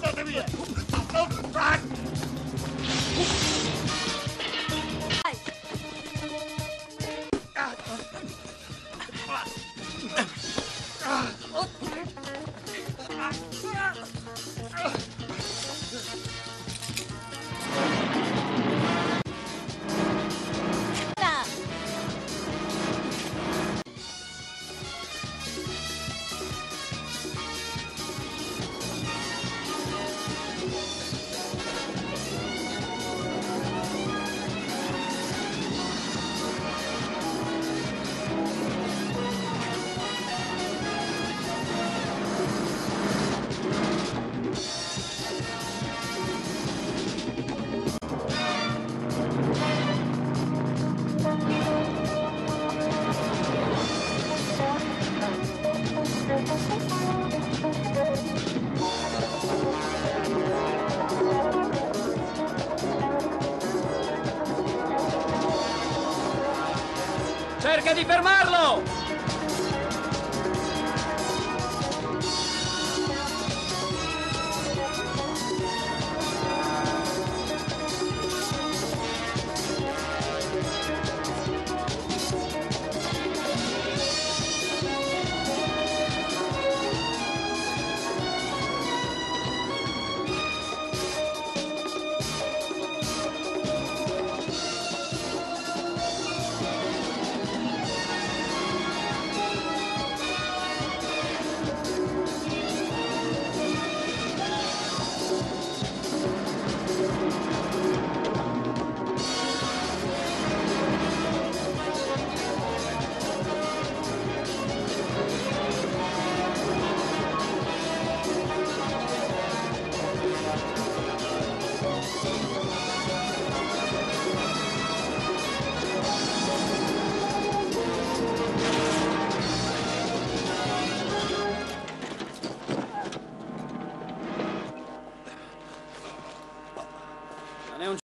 打！打！哎！啊！啊！啊！我。Cerca di fermarlo!